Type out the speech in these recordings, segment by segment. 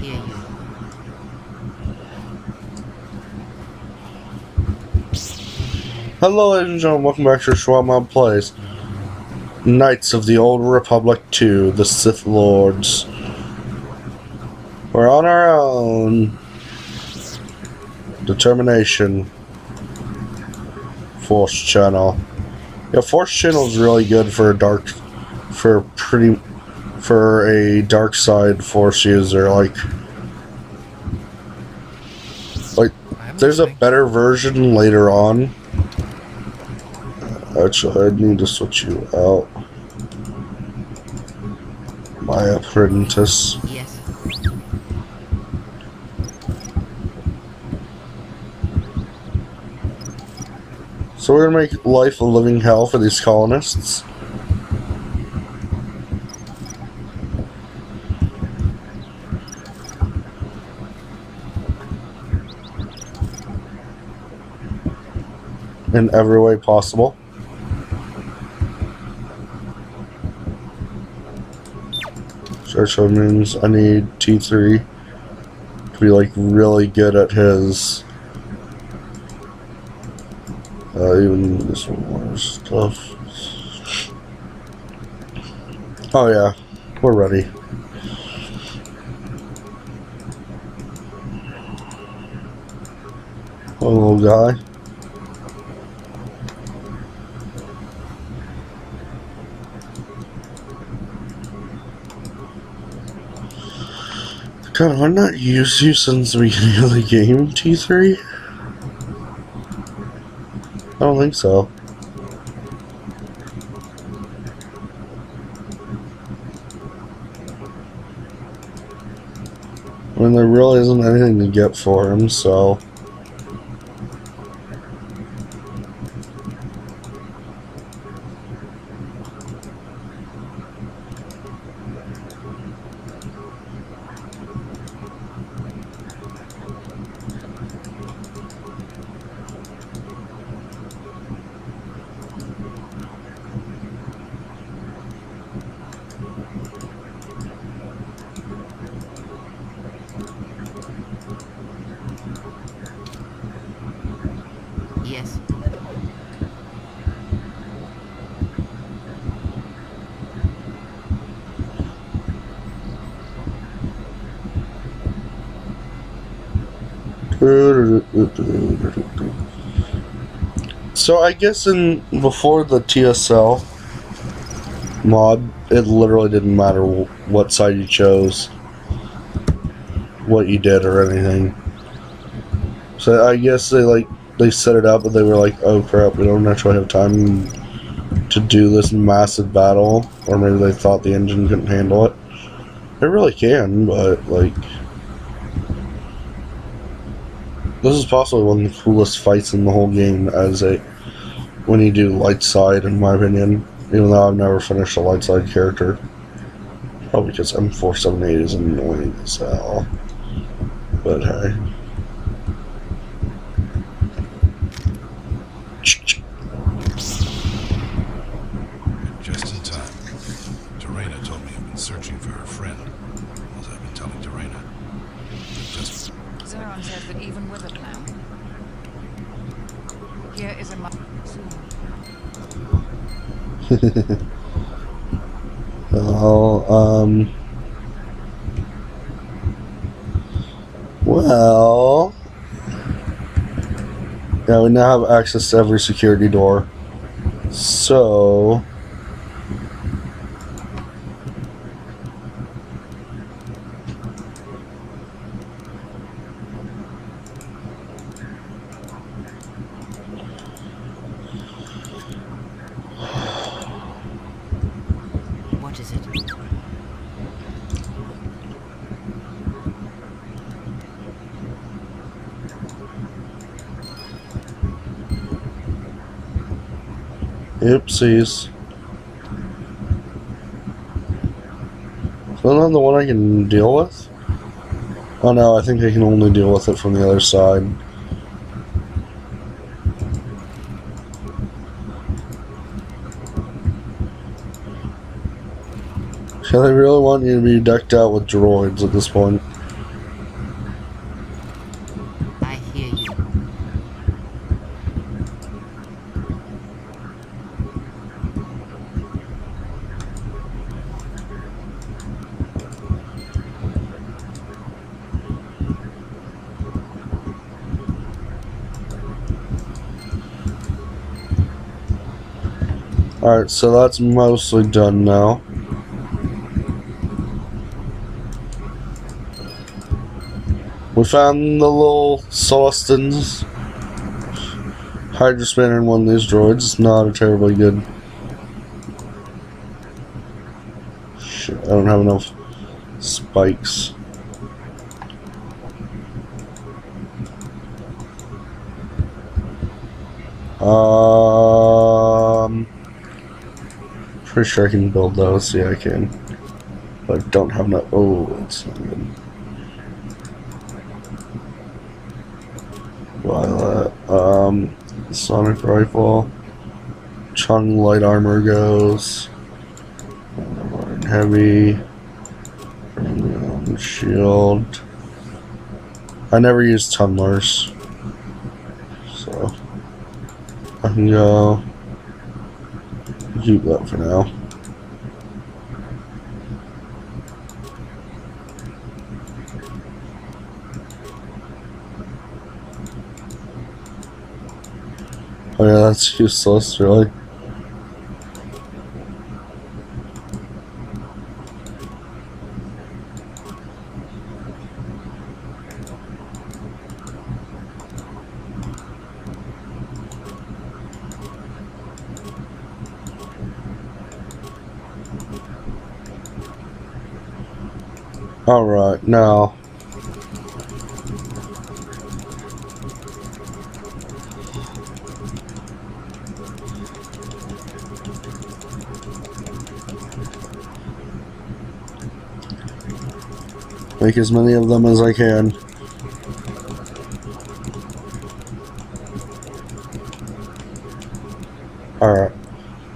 hear you. Hello, ladies and gentlemen. Welcome back to Schwab Plays. Knights of the Old Republic 2, the Sith Lords. We're on our own. Determination. Force Channel. Yeah, Force Channel is really good for a dark, for pretty, for a dark side Force user. Like, like, there's a better version later on. Actually, I need to switch you out. My apprentice. Yes. So we're gonna make life a living hell for these colonists. In every way possible. Churchill means I need T3 to be like really good at his uh, even this more stuff. Oh yeah, we're ready. Oh, little guy. God, have I not used you since the beginning of the game, T3? I don't think so. I mean, there really isn't anything to get for him, so... Yes. So I guess in before the TSL mod, it literally didn't matter what side you chose, what you did or anything. So I guess they like they set it up, but they were like, "Oh crap, we don't actually have time to do this massive battle," or maybe they thought the engine couldn't handle it. It really can, but like. This is possibly one of the coolest fights in the whole game as a when you do light side in my opinion. Even though I've never finished a light side character. Probably because M478 is annoying as hell. But hey. Just in time. Terena told me you've been searching for her friend. As I've been telling Terena. Just Zherron says that even with a plan, here is a Well, um. Well. Yeah, we now have access to every security door. So. What is it? Oopsies. Is that the one I can deal with? Oh no, I think I can only deal with it from the other side. They really want you to be decked out with droids at this point. Alright, so that's mostly done now. We found the little Celestins Hydra Spanner in one of these droids. It's not a terribly good. Shit, I don't have enough spikes. Um, pretty sure I can build those. Yeah, I can. But I don't have enough. Oh, that's not good. Violet. Um, sonic rifle. Chung light armor goes. Iron heavy. Um, shield. I never use tunnelers. So. I can go. That for now. Oh yeah, that's useless, really. Alright, now. Make as many of them as I can. Alright.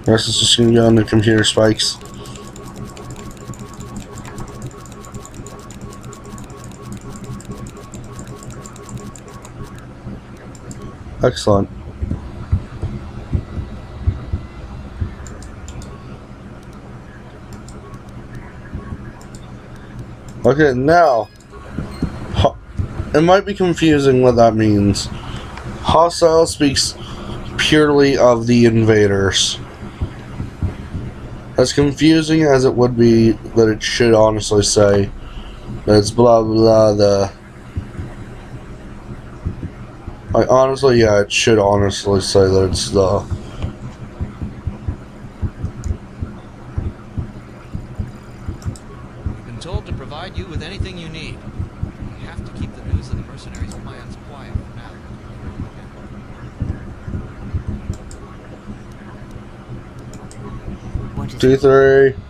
Rest is just gonna go on the computer spikes. Excellent. Okay, now, it might be confusing what that means. Hostile speaks purely of the invaders. As confusing as it would be that it should honestly say that it's blah blah the. Like honestly, yeah, it should honestly say that it's the. We've been told to provide you with anything you need. We have to keep the news of the mercenaries' plans quiet for now. What is Two, three.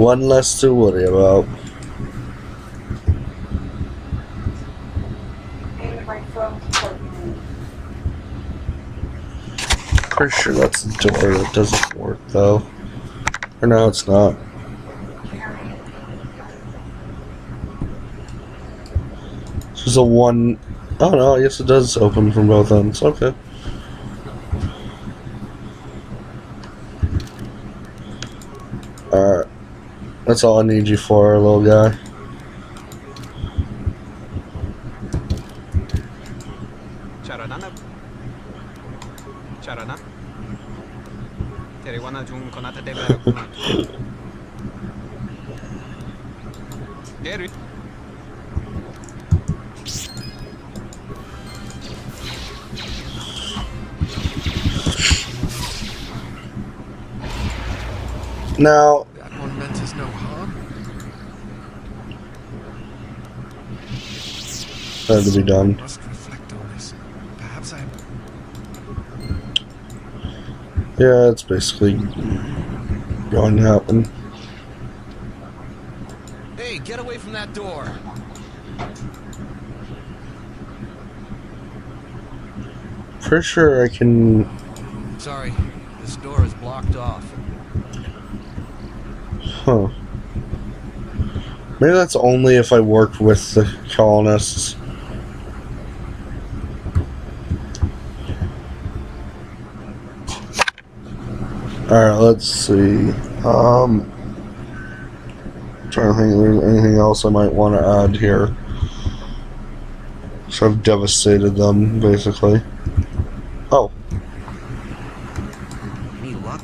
One less to worry about. Pretty sure that's the door that doesn't work though. Or no, it's not. This is a one oh no, I guess it does open from both ends. Okay. Alright. That's all I need you for, little guy. Be done. Must reflect on this. Perhaps I. Yeah, it's basically going to happen. Hey, get away from that door! Pretty sure I can. Sorry, this door is blocked off. Huh. Maybe that's only if I work with the colonists. Alright, let's see. Um, trying to think if there's anything else I might want to add here. So I've devastated them, basically. Oh, Any luck?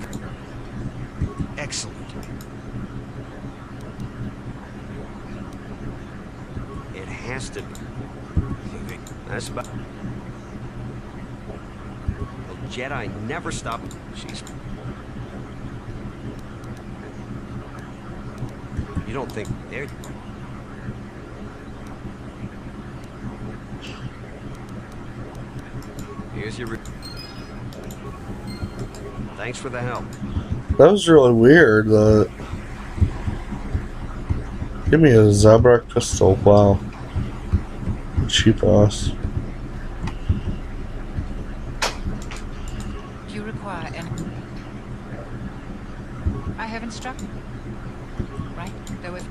Excellent. It has to be. That's about. Jedi never stop. She's. You don't think they're. Here's your. Re- Thanks for the help. That was really weird. The give me a Zabrak pistol. Wow, cheap ass. Do you require any... I have instructed. Right? There was...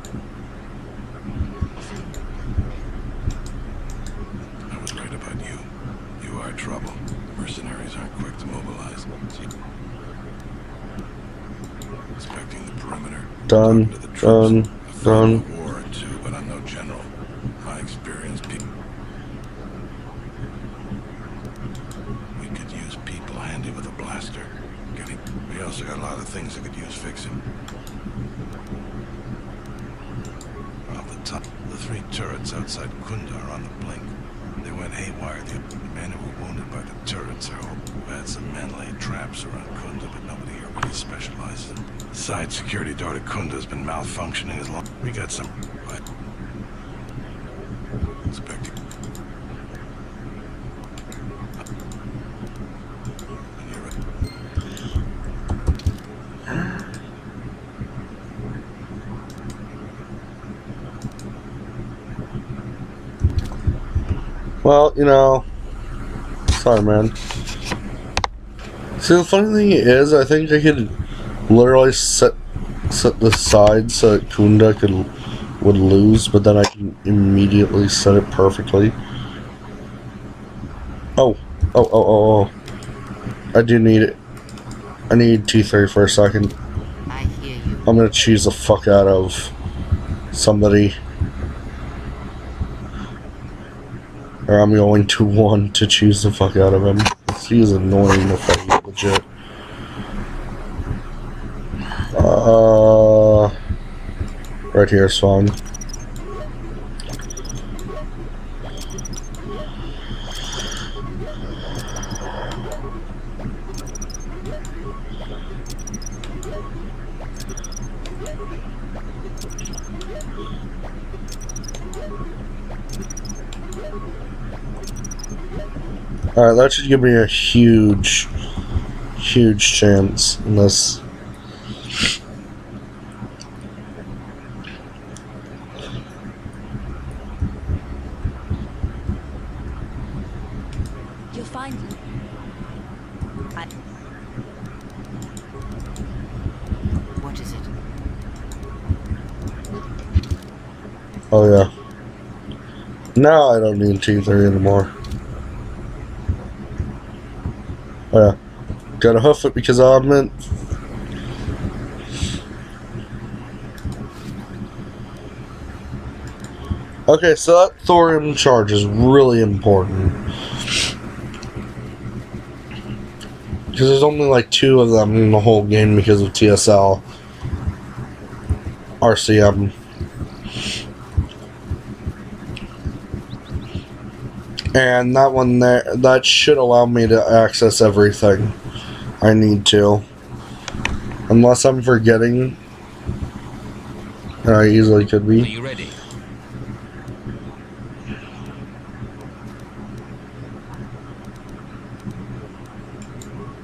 I was right about you. You are trouble. Mercenaries aren't quick to mobilize. See? Inspecting the perimeter. Done, done, done. a war or two, but I'm no general. My experience, people. We could use people handy with a blaster. Getting. We also got a lot of things that could use fixing. Off the top, the three turrets outside Khoonda are on the blink. They went haywire. The men who were wounded by the turrets are all. We had some men lay traps around Khoonda, but nobody here really specializes in. The side security door to Khoonda has been malfunctioning as long. We got some. What? Inspecting. And you're right. Well, you know, sorry, man. See, the funny thing is, I think I could literally set set the side so that Khoonda could would lose, but then I can immediately set it perfectly. Oh, oh, oh, oh, oh! I do need it. I need T3 for a second. I hear you. I'm gonna cheese the fuck out of somebody. Or I'm going to want to choose the fuck out of him. He is annoying if I legit. Uh, right here is fine. Alright, that should give me a huge, huge chance in this. You'll find. I. What is it? Oh yeah. Now I don't need T3 anymore. Oh yeah. Gotta hoof it because I'm in. Okay, so that thorium charge is really important. Because there's only like two of them in the whole game because of TSL. RCM. And that one there, that should allow me to access everything I need to. Unless I'm forgetting. I easily could be. Are you ready?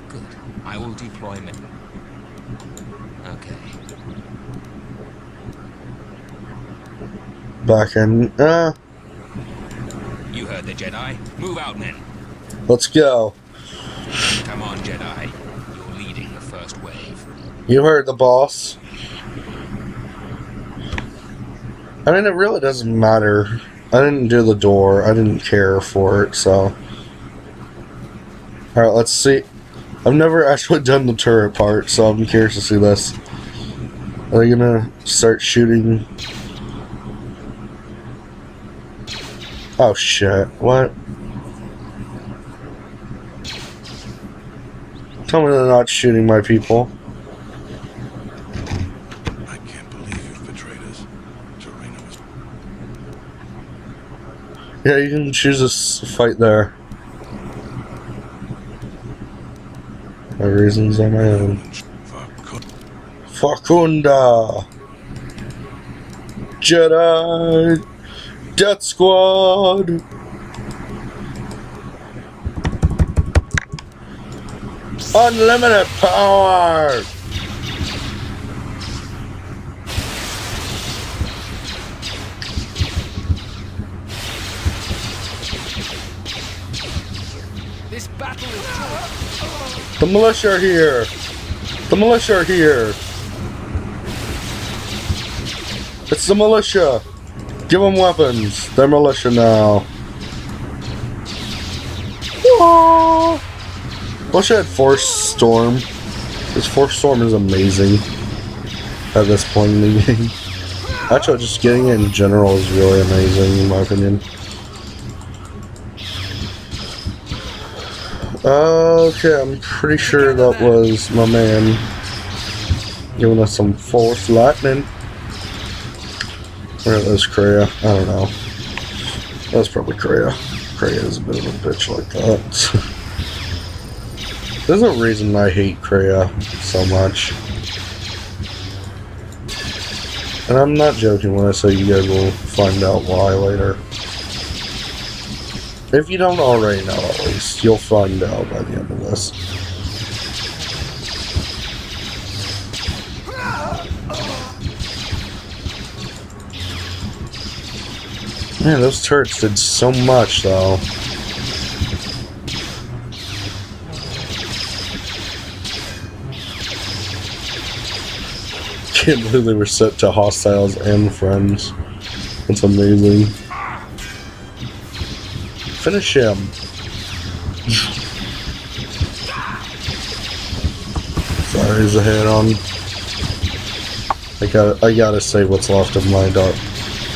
Good. I will deploy me. Okay. Back in. Uh, You heard the Jedi. Move out, men. let's go. Come on, Jedi. Wave. You heard the boss. I mean, it really doesn't matter. I didn't do the door. I didn't care for it, so. Alright, let's see. I've never actually done the turret part, so I'm curious to see this. Are they gonna start shooting? Oh shit! What? Tell me they're not shooting my people. I can't believe you've betrayed us. Toreno was Yeah, you can choose a fight there. My reasons on my own. Fakunda! Jedi! Death Squad! Unlimited power! This battle is The militia are here! The militia are here! It's the militia! Give them weapons! They're militia now. Whoa! Wish I had Force Storm. This Force Storm is amazing at this point in the game. Actually, just getting it in general is really amazing, in my opinion. Uh, okay, I'm pretty sure that was my man giving us some Force Lightning. Or it was Kreia. I don't know. That's probably Kreia. Kreia is a bit of a bitch like that. There's a reason I hate Kreia so much. And I'm not joking when I say you guys will find out why later. If you don't already know, at least, you'll find out by the end of this. Man, those turrets did so much, though. I can't believe they were set to hostiles and friends. That's amazing. Finish him. Sorry, he's ahead on. I gotta, I gotta save what's left of my dark,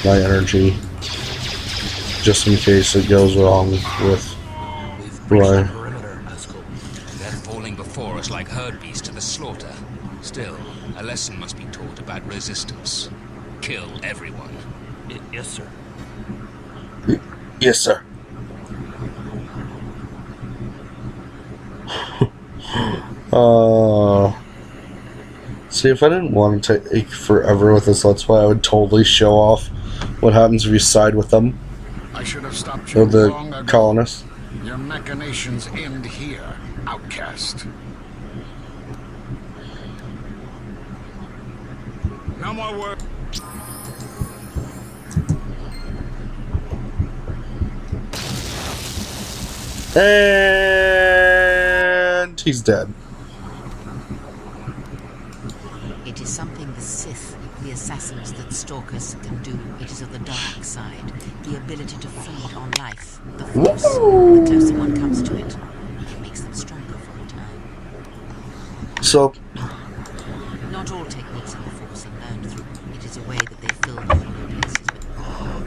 my energy, just in case it goes wrong with. We've breached Right. the perimeter, Azkul. They're falling before us like herd beasts to the slaughter. Still, a lesson must be taught about resistance. Kill everyone. yes, sir. Yes, sir. uh, see, if I didn't want to take forever with this Let's Play, I would totally show off what happens if you side with them, I should have stopped you or the long ago. colonists. Your machinations end here, outcast. No more work. And he's dead. It is something the Sith, the assassins that stalk us, can do. It is of the dark side. The ability to feed on life. The Force. The closer one comes to it, it makes them stronger for a time. So, Not all techniques of the Force are learned through. It is a way that they fill vulnerable places with oh, You should have let him live. Fine price on our shut Khoonda is ours.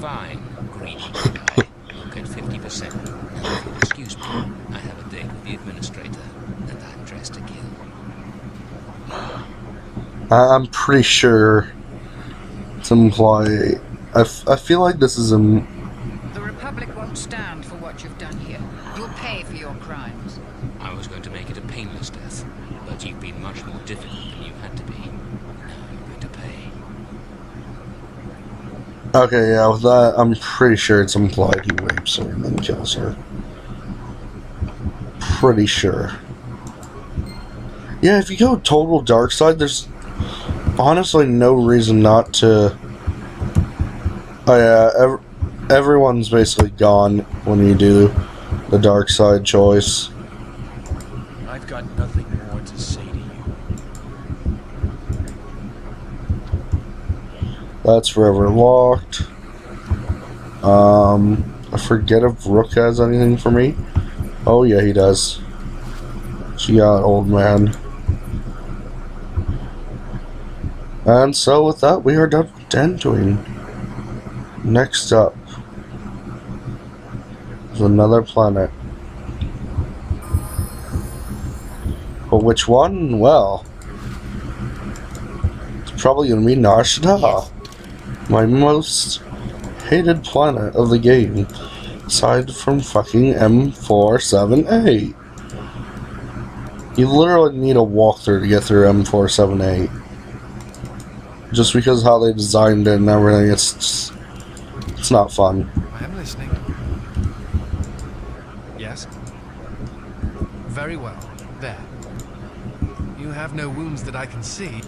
Fine, greedy guy. You'll 50%. Now, if you'll excuse me, I have a date with the administrator, and I'm pretty sure to imply. I, I feel like this is a. The Republic won't stand for what you've done here. You'll pay for your crimes. I was going to make it a painless death, but you've been much more difficult than you had to be. Now you're going to pay. Okay, yeah, with that, I'm pretty sure it's implied he rapes her and then kills her. Pretty sure. Yeah, if you go total dark side, there's honestly no reason not to. Oh yeah, ev- everyone's basically gone when you do the dark side choice. I've got nothing more to say to you. That's forever locked. Um, I forget if Rook has anything for me. Oh yeah, he does. She got old man. And so with that, we are done with Dantooine. Next up is another planet. But which one? Well, it's probably gonna be Nar Shaddaa, my most hated planet of the game, aside from fucking M478. You literally need a walkthrough to get through M478. Just because how they designed it and everything, it's just, it's not fun. I am listening. Yes? Very well. There. You have no wounds that I can see.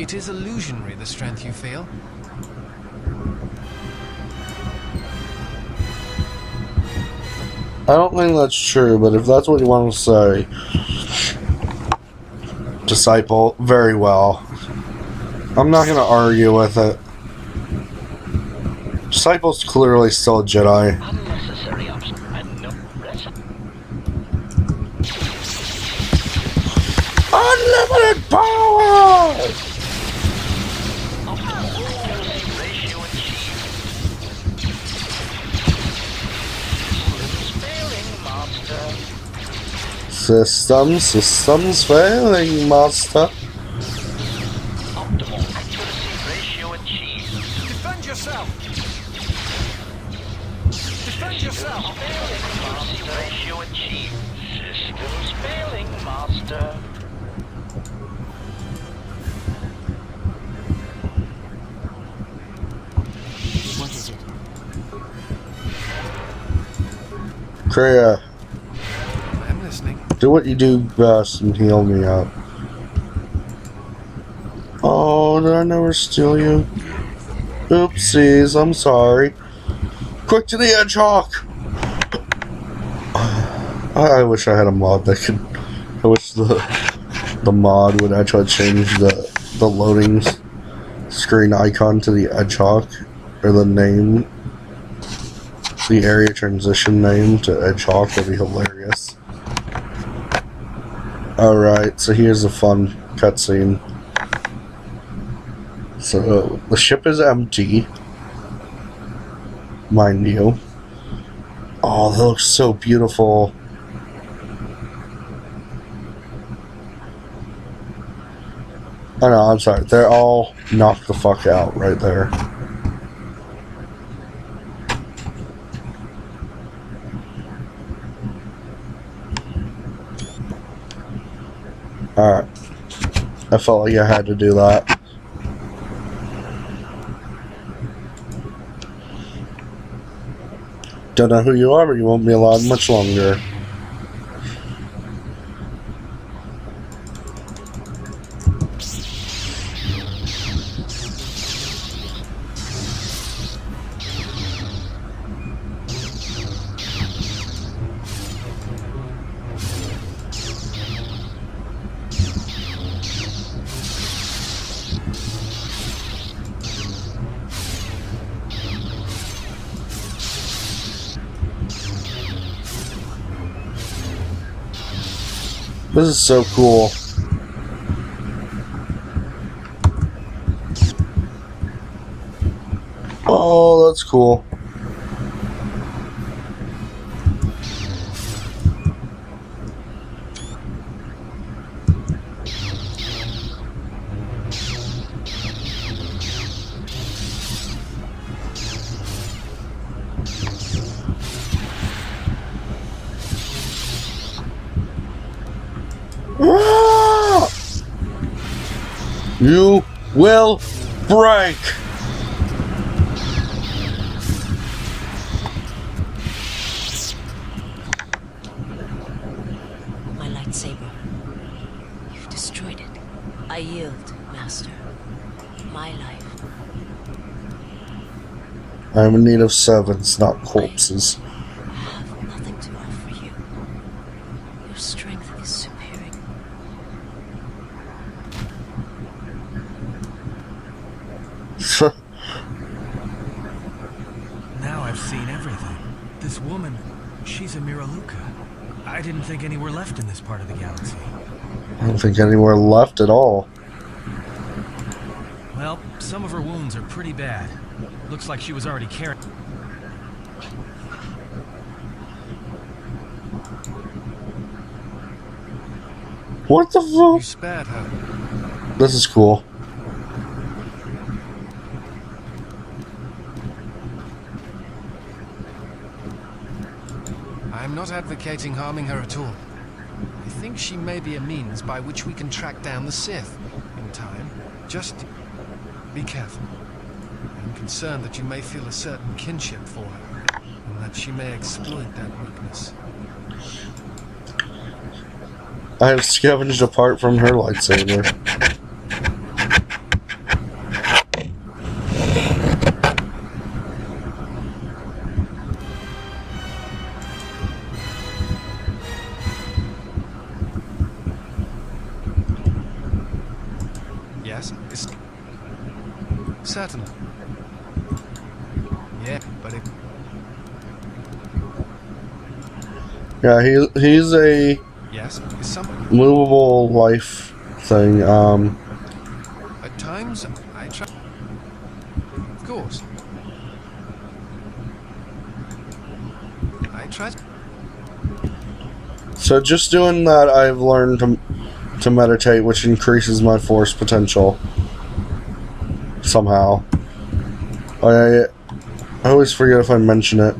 It is illusionary, the strength you feel. I don't think that's true, but if that's what you want to say, disciple, very well. I'm not going to argue with it. Disciple's clearly still a Jedi. Systems, systems failing, master. You do best and heal me up. Oh, did I never steal you? Oopsies, I'm sorry. Quick to the edge, Hawk! I, I wish I had a mod that could. I wish the the mod would actually change the the loading screen icon to the Edgehawk or the name, the area transition name to Edgehawk. That'd be hilarious. All right, so here's a fun cutscene. So the ship is empty, mind you. Oh, that looks so beautiful. Oh no, I'm sorry. They're all knocked the fuck out right there. Alright. I felt like I had to do that. Don't know who you are, but you won't be allowed much longer. This is so cool. Oh, that's cool. Will break. My lightsaber. You've destroyed it. I yield, Master. My life. I'm in need of servants, not corpses. I have nothing to offer you. Your strength is superior. Now I've seen everything. This woman, she's a Miraluka. I didn't think any were left in this part of the galaxy. I don't think anywhere left at all. Well, some of her wounds are pretty bad. Looks like she was already carrying. What the fuck? This is cool. I'm not advocating harming her at all. I think she may be a means by which we can track down the Sith in time. Just be careful. I'm concerned that you may feel a certain kinship for her, and that she may exploit that weakness. I have scavenged apart from her lightsaber. Yeah, he he's a Yes? Movable life thing. Um, At times, I try... Of course. I try... so just doing that, I've learned to to meditate, which increases my force potential. Somehow, I I always forget if I mention it.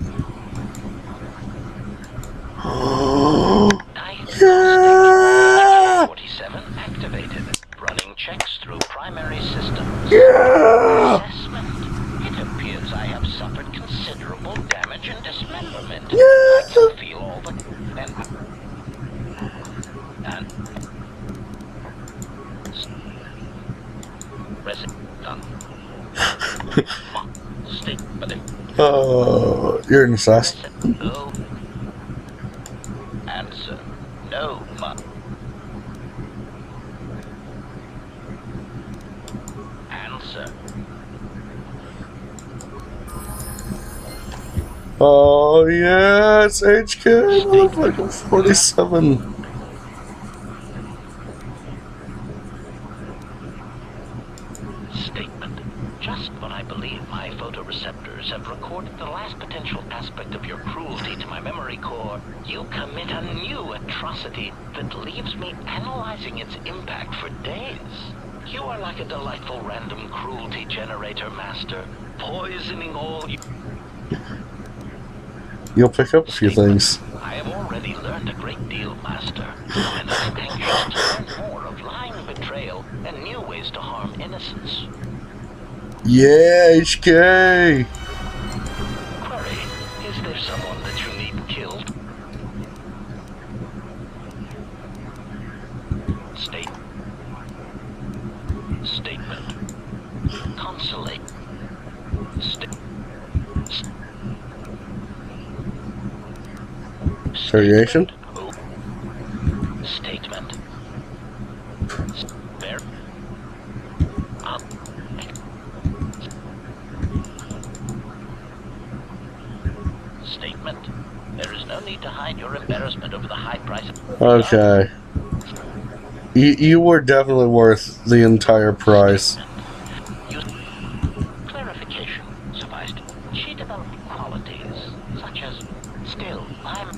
Yeah! 47 activated. Running checks through primary systems. Yeah! Assessment. It appears I have suffered considerable damage and dismemberment. Yeah! I can feel all the... And... And... Done. Ma- it... Oh, you're an assassin. No. Answer. No, ma. Answer. Oh motherfucker 47. Statement. Just when I believe my photoreceptors have recorded the last potential aspect of your cruelty to my memory core, you commit a new atrocity that leaves me analyzing its impact for days. You are like a delightful random cruelty generator master, poisoning all you... You'll pick up a few things. I have already learned a great deal, Master, and I'm anxious to learn more of lying betrayal and new ways to harm innocents. Yeah, HK. Query, is there someone that you need killed? State. Statement. Consulate. Variation? Statement. Ver- Up. Um, Statement. There is no need to hide your embarrassment over the high price of Okay. You, you were definitely worth the entire price. You- Clarification sufficed. She developed qualities such as still I'm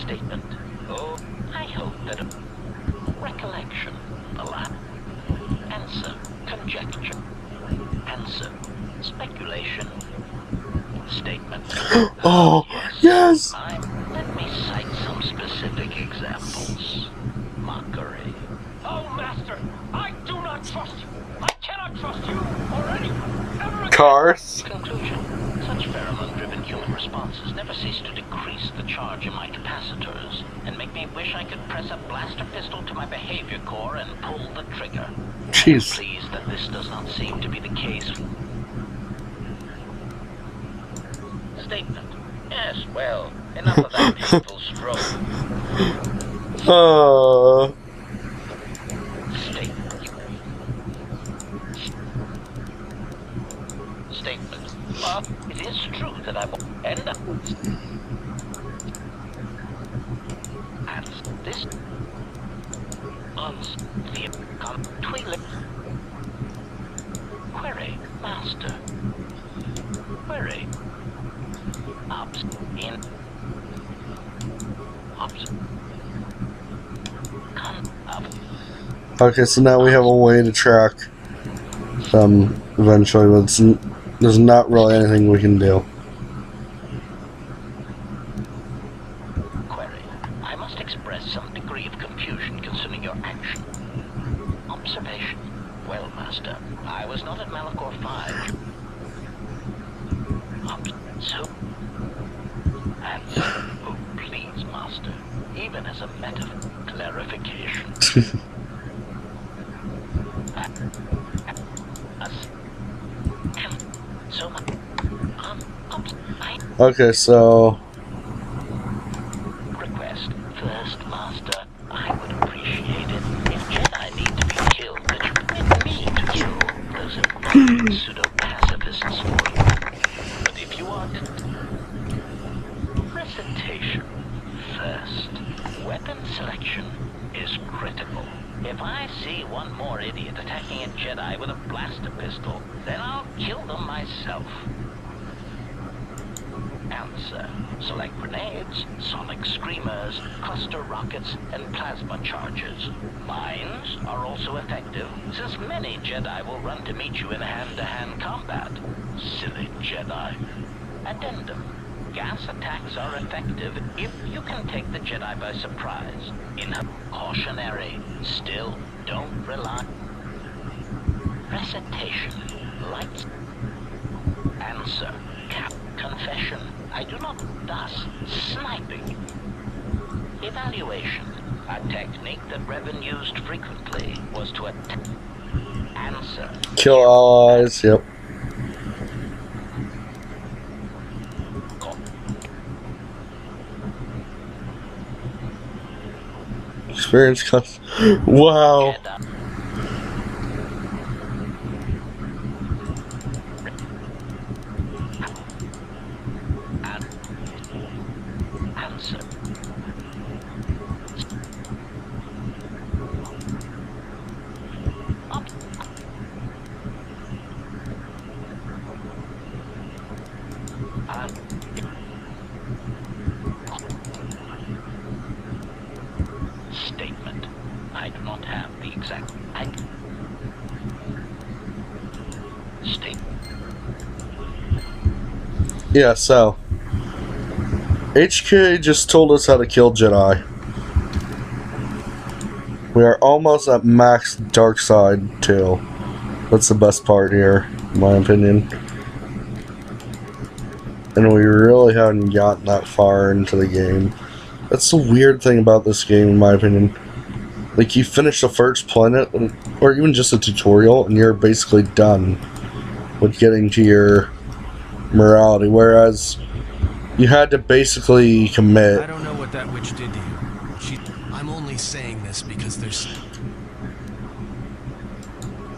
statement. Oh, I hope that a recollection, alas. Answer, conjecture. Answer, speculation. Statement. Oh, yes! I, let me cite some specific examples. Mockery. Oh, Master, I do not trust you. I cannot trust you or anyone ever again. Cars? Conclusion. Such pheromone-driven human responses never cease to decrease the charge in my capacitors and make me wish I could press a blaster pistol to my behavior core and pull the trigger. Jeez. Pleased that this does not seem to be the case. Statement. Yes, well, enough of that painful stroke. Uh, Statement. statement. But it is true that I will end up. And this on the toilet. Query, master. Query. Ups in. Ups. Con up. Okay, so now we have a way to track them eventually, but there's not really anything we can do. Query. I must express some degree of confusion concerning your action. Observation. Well, Master, I was not at Malachor 5. Ob- so... And oh, please, Master, even as a matter of clarification. Us- So much... Um, um, I Okay, so request. First, Master, I would appreciate it if Jedi need to be killed that you permit me to kill those annoying pseudo-pacifists for you. But if you want recitation first, weapon selection is critical. If I see one more idiot attacking a Jedi with a blaster pistol, then I'll kill them myself. Answer. Select grenades, sonic screamers, cluster rockets, and plasma charges. Mines are also effective, since many Jedi will run to meet you in hand-to-hand combat. Silly Jedi. Addendum. Gas attacks are effective if you can take the Jedi by surprise. In cautionary. Still, don't rely. Recitation. Lights. Answer. Cap. Confession. I do not thus sniping. Evaluation. A technique that Revan used frequently was to attack. Kill allies. Yep. Experience cost. Wow. Jedi. An- Answer. Up. An- Statement. I do not have the exact. I. State. Yeah, so. HK just told us how to kill Jedi. We are almost at max dark side too. That's the best part here, in my opinion. And we really haven't gotten that far into the game. That's the weird thing about this game, in my opinion. Like, you finish the first planet, or even just a tutorial, and you're basically done with getting to your morality. Whereas you had to basically commit. I don't know what that witch did to you. She. I'm only saying this because there's.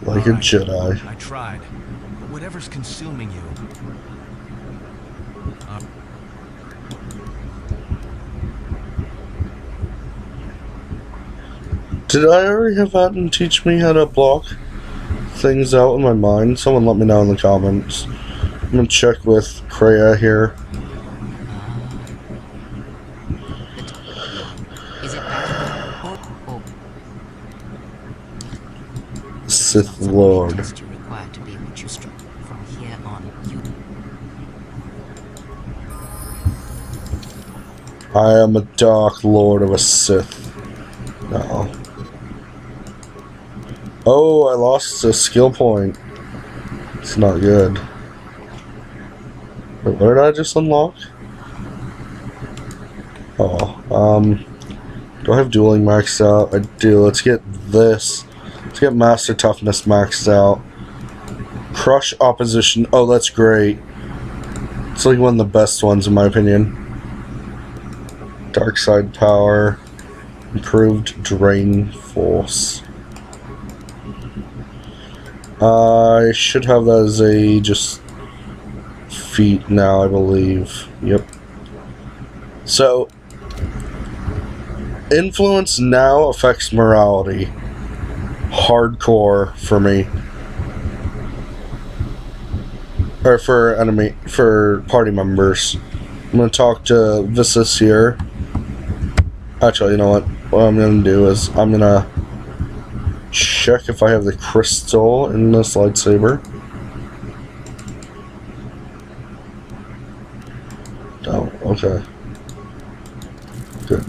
Like a Alright. Jedi. I tried. But whatever's consuming you. Uh, Did I already have Atton teach me how to block things out in my mind? Someone let me know in the comments. I'm gonna check with Kreia here. Is it that or, or Sith Lord. test you require to be what you struck from here I am a Dark Lord of a Sith. No. Oh, I lost a skill point. It's not good. Wait, what did I just unlock? Oh, um, do I have dueling maxed out? I do. Let's get this. Let's get Master Toughness maxed out. Crush Opposition. Oh, that's great. It's like one of the best ones in my opinion. Dark Side Power. Improved Drain Force. I should have that as a just feet now, I believe. Yep. So, influence now affects morality. Hardcore for me. Or for enemy, for party members. I'm gonna talk to Visas here. Actually, you know what? What I'm gonna do is I'm gonna check if I have the crystal in this lightsaber. Oh, okay. Good.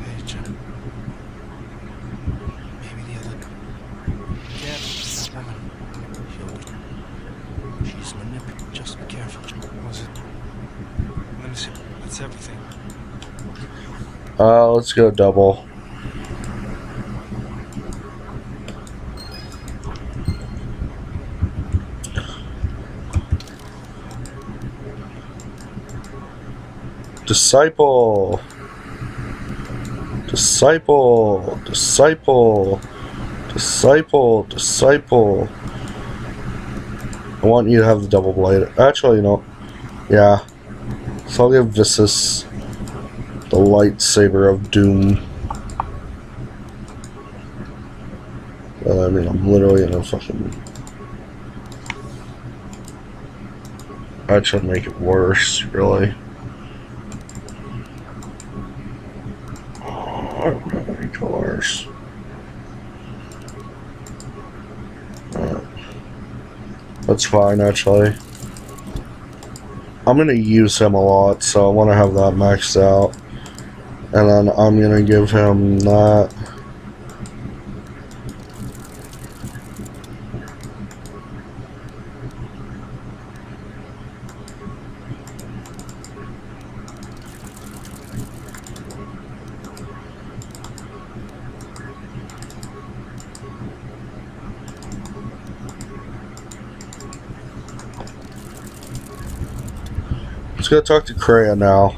Hey, Jen. Maybe the other. Yeah, that woman. She'll. She's manip. Just be careful. Was it? Let me see. That's everything. Uh, let's go double. Disciple. Disciple. Disciple. Disciple. Disciple. I want you to have the double blade. Actually, know, yeah. So I'll give Visas the lightsaber of doom. Well, I mean, I'm literally in a fucking. That should make it worse, really. Oh, I don't have any. Uh, That's fine, actually. I'm gonna use him a lot, so I want to have that maxed out. And then I'm gonna give him that. Let's go talk to Kreia now.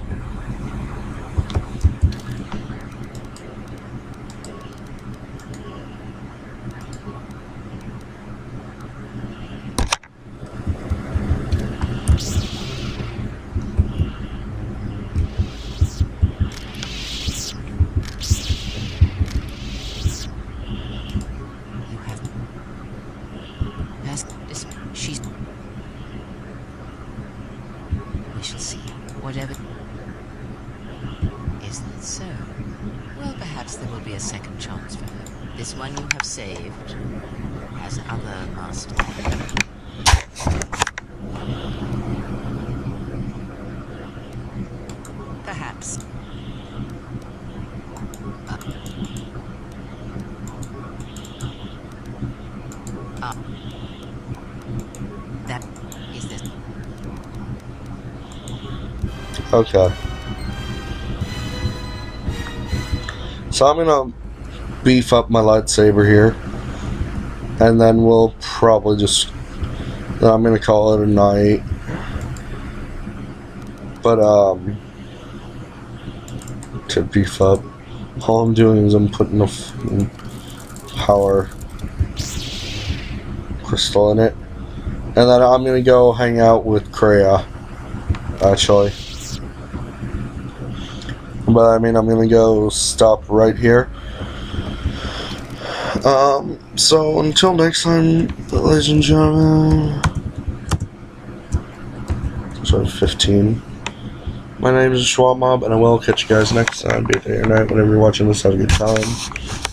You have. Has this. She's. We shall see. Whatever. Is that so? Well, perhaps there will be a second chance for her. This one you have saved has other masters. Perhaps. Uh, uh, that is this. Okay. So I'm gonna beef up my lightsaber here. And then we'll probably just... I'm gonna call it a night. But, um. To beef up. All I'm doing is I'm putting a power crystal in it. And then I'm gonna go hang out with Kreia. Actually. But I mean, I'm gonna go stop right here. Um, so until next time, ladies and gentlemen. So 15. My name is Schwab Mob, and I will catch you guys next time. Be it day or night, whenever you're watching this, have a good time.